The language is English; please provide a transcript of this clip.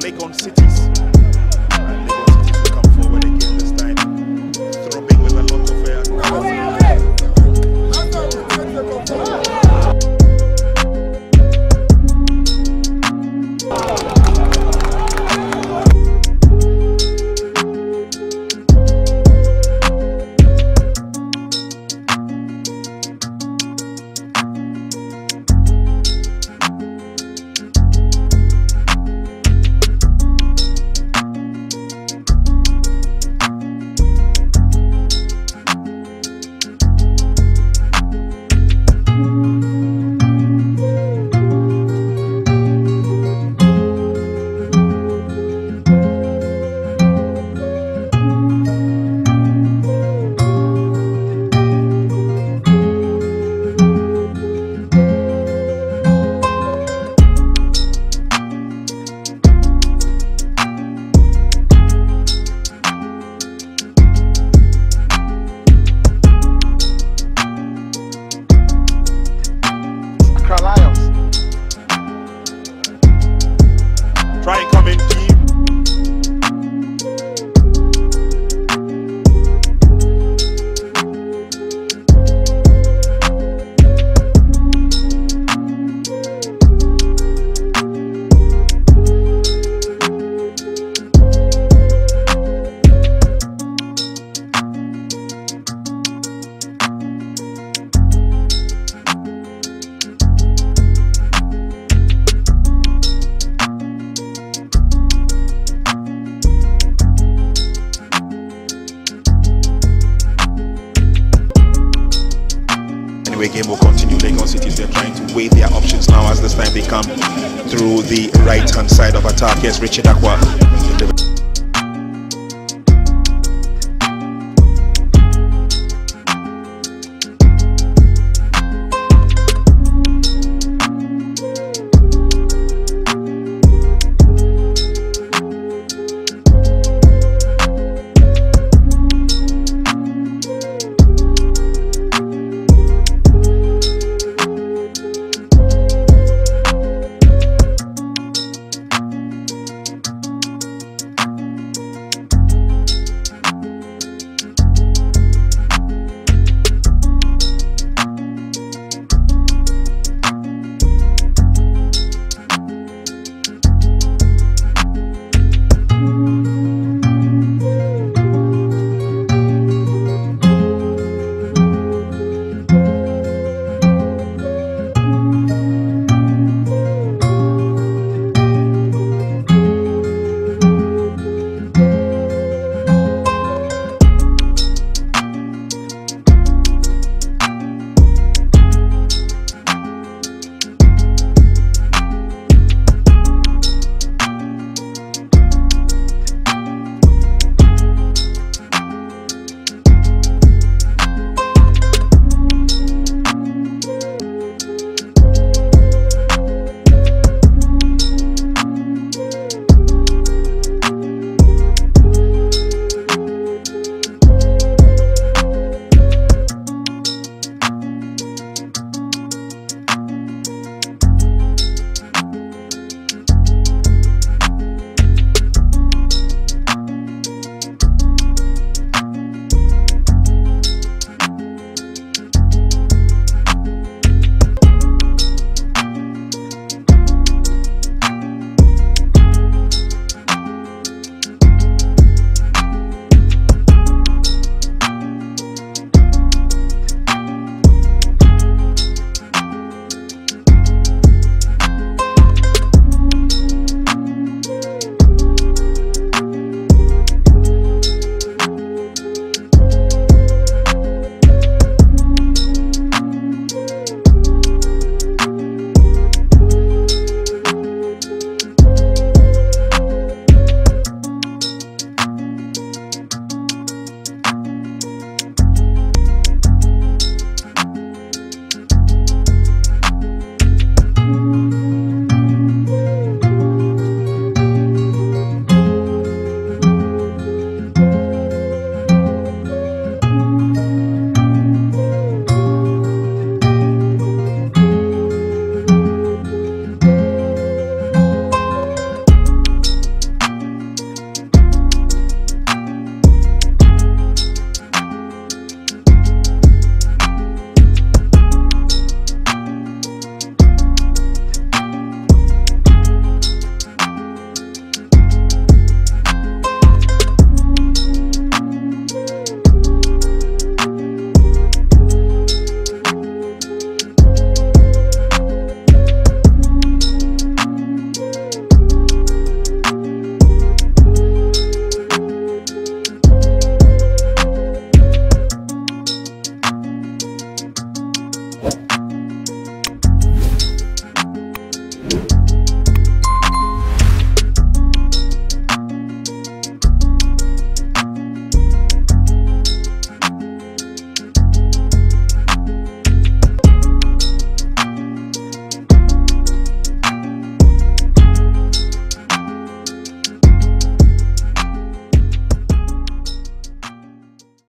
Legon Cities. Game will continue. Lagos City, they're trying to weigh their options now as this time they come through the right hand side of attack. Yes, Richard Acquaah.